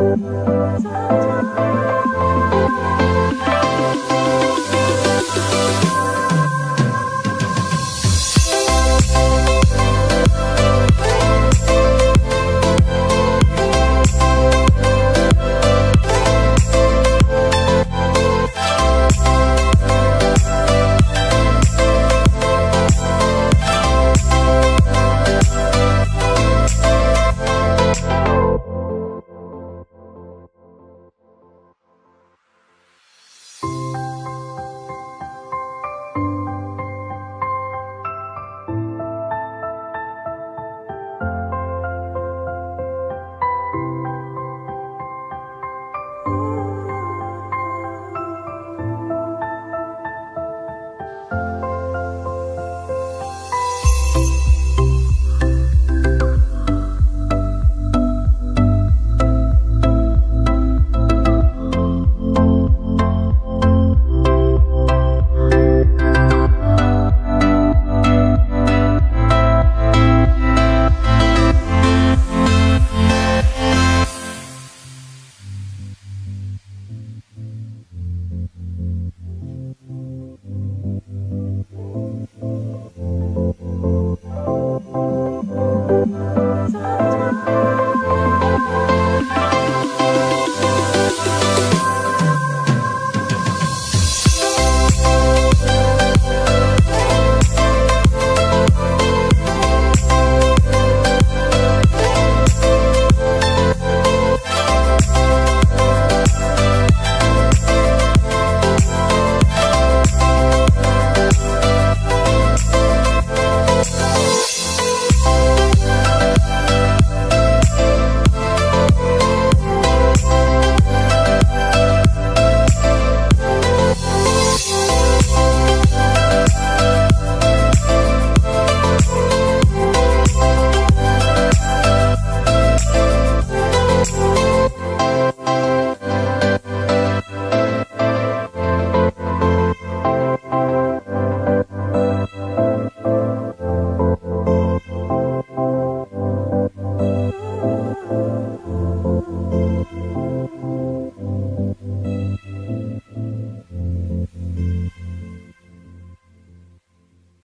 嗯。